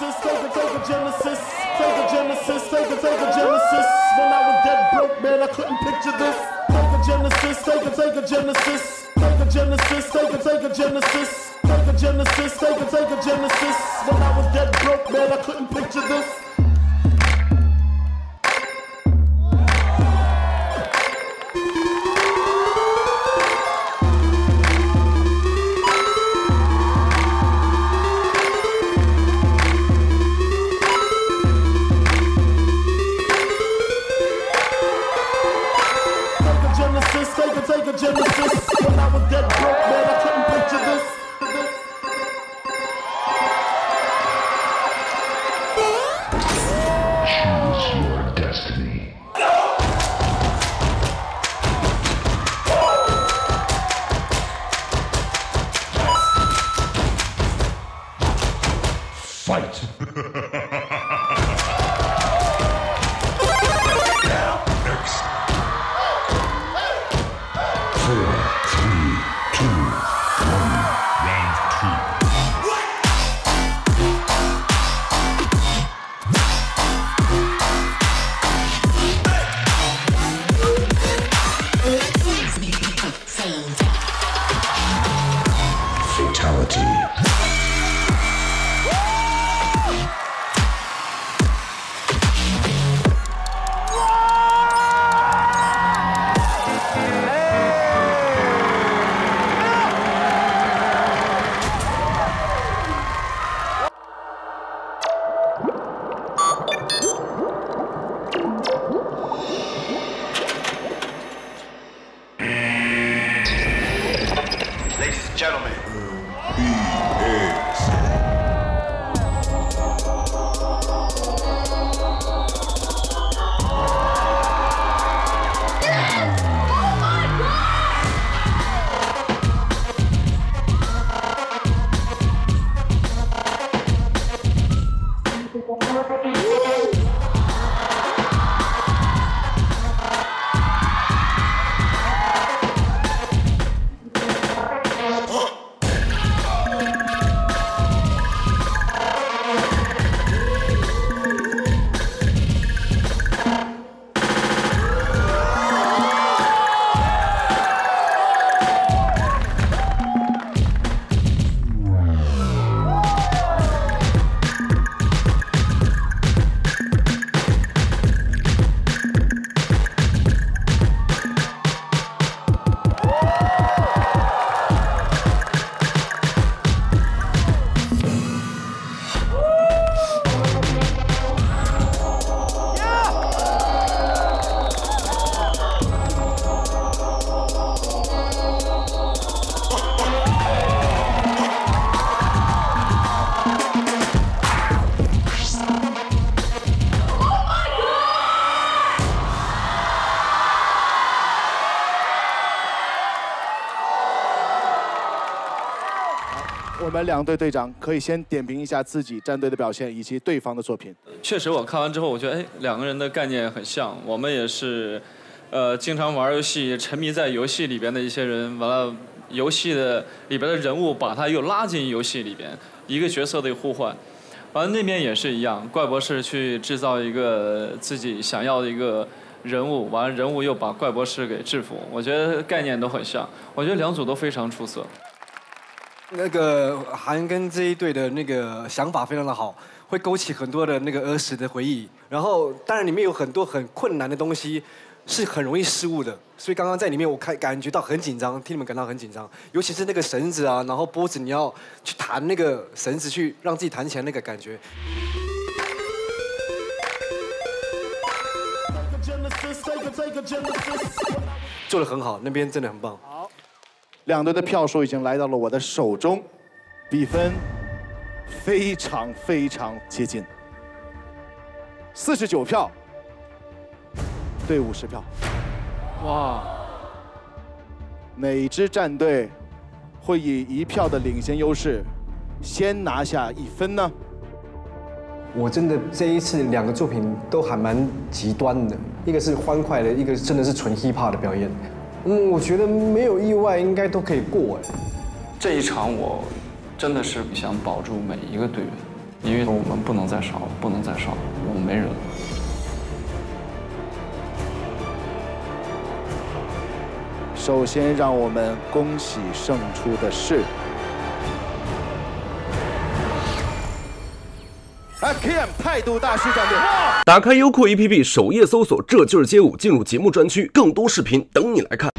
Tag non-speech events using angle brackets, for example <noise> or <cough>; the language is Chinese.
Genesis, take a, take a Genesis, take a Genesis, take a, take a Genesis. When I was dead broke, man, I couldn't picture this. Take a Genesis, take a, take a Genesis, take a Genesis, take a, take a Genesis. Take a Genesis, take a, take a Genesis. When I was dead broke, man, I couldn't picture this. Genesis, take a, take a Genesis. When I was dead broke, man, I couldn't picture this. Choose your destiny. Fight. <laughs> Four, gentlemen, 我们两队队长可以先点评一下自己战队的表现以及对方的作品。确实，我看完之后，我觉得哎，两个人的概念很像。我们也是，呃，经常玩游戏、沉迷在游戏里边的一些人，完了，游戏的里边的人物把他又拉进游戏里边，一个角色的互换。完了那边也是一样，怪博士去制造一个自己想要的一个人物，完了人物又把怪博士给制服。我觉得概念都很像，我觉得两组都非常出色。那个韩跟这一队的那个想法非常的好，会勾起很多的那个儿时的回忆。然后，当然里面有很多很困难的东西，是很容易失误的。所以刚刚在里面我看感觉到很紧张，替你们感到很紧张。尤其是那个绳子啊，然后脖子你要去弹那个绳子，去让自己弹起来那个感觉。做的很好，那边真的很棒。两队的票数已经来到了我的手中，比分非常非常接近，四十九票对五十票。哇，哪支战队会以一票的领先优势先拿下一分呢？我真的这一次两个作品都还蛮极端的，一个是欢快的，一个真的是纯 hip hop 的表演。嗯，我觉得没有意外应该都可以过哎。这一场我真的是想保住每一个队员，因为我们不能再少了，不能再少了，我们没人了。首先，让我们恭喜胜出的是 KM 态度大师战队。打开优酷 APP 首页搜索“这就是街舞”，进入节目专区，更多视频等你来看。